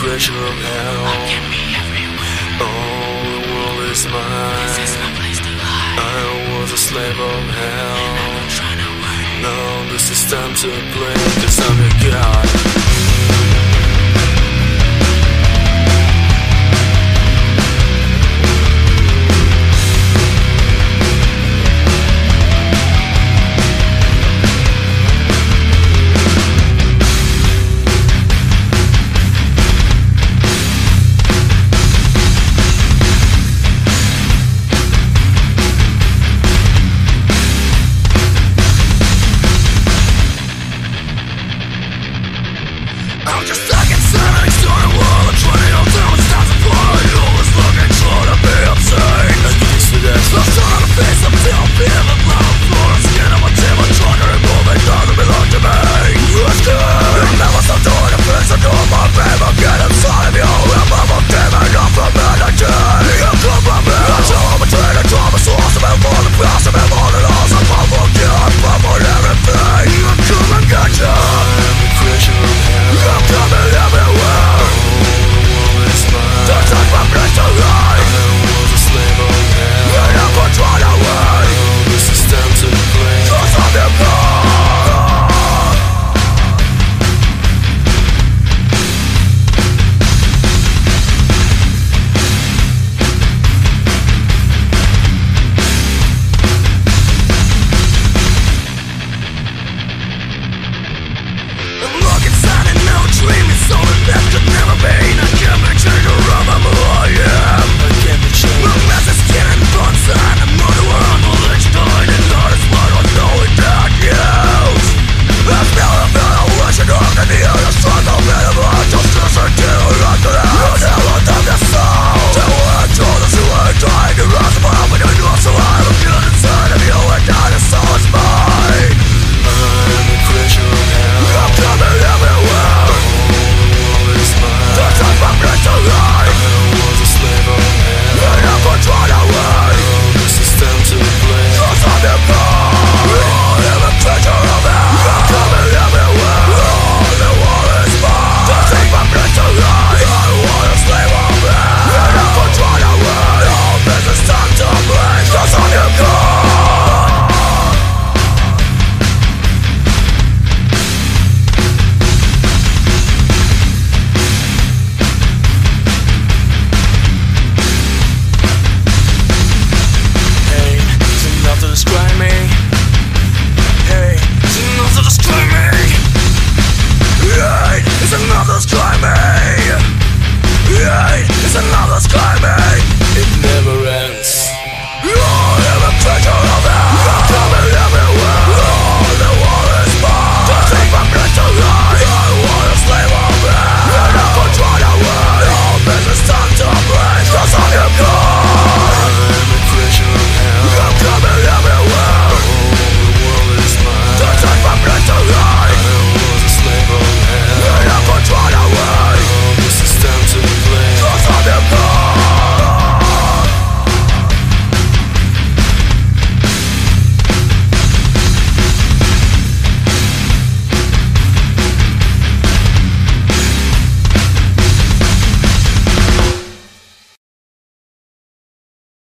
creature of hell. All oh, the world is mine. I was a slave of hell. Now this is time to play, cause I'm your god. I'll just